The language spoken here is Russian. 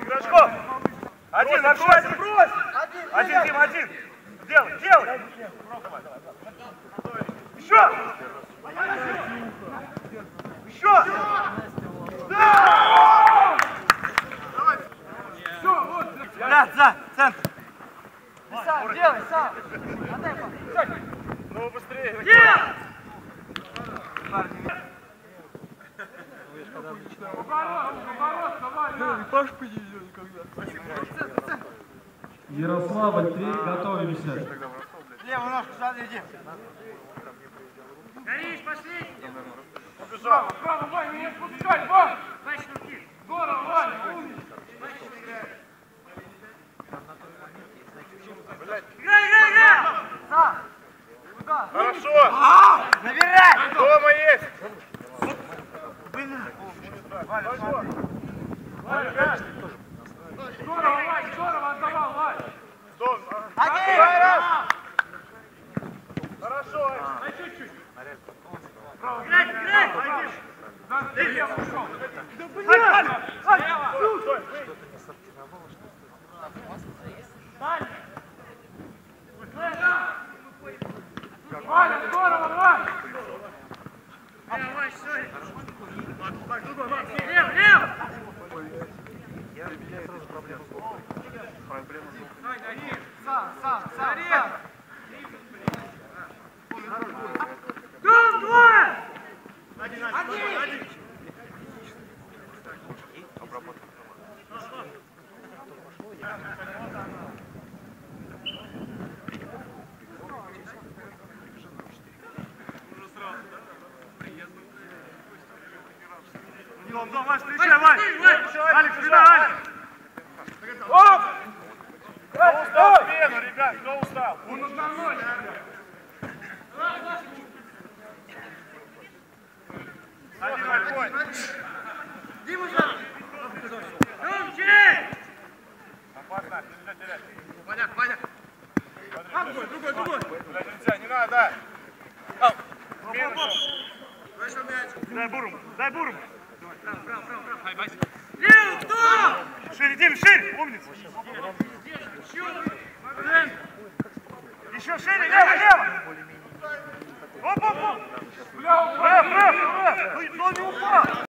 Игрочков! Один, брось, брось! Один, Дима, один! Делай, делай! Еще! Еще! Да! Да, за, центр. Сам, делай, сам. Ну Ярославль 3, готовимся. Левую ножку сзади иди. Горишь, пошли! Побежал! Право, Вань, меня спускай, Вань! Бачишь руки! Здорово, Вань, умница. Играй, играй, играй! Сам. Куда? Хорошо! Набирай! Дома есть! Здорово, Вань, здорово отдавал, Вань. Дом! Один! Хорошо! Дай чуть-чуть. Играй, играй! Да, ты лево ушел. Ваня, здорово, Вань. Давай, стой! Лев, лев! Сам, сам, сам, сам. Дом, двое! Дом, дом, Вань, встречай! Вань! Алекс, сюда, Алекс! Оп! Кто устал спину, устал? Он основной. Один огонь! Дом, теряй! Опасно, нельзя терять. Ваня, Ваня! Другой, другой, другой! Блядь, нельзя, не надо! Ау! Дай бурум, дай бурум! Лев, кто? Шире, Дим, шире! Умница! Еще еще шире, лево, лево! Оп, оп, оп! Бля, бля, бля, бля! Ты, но не упал!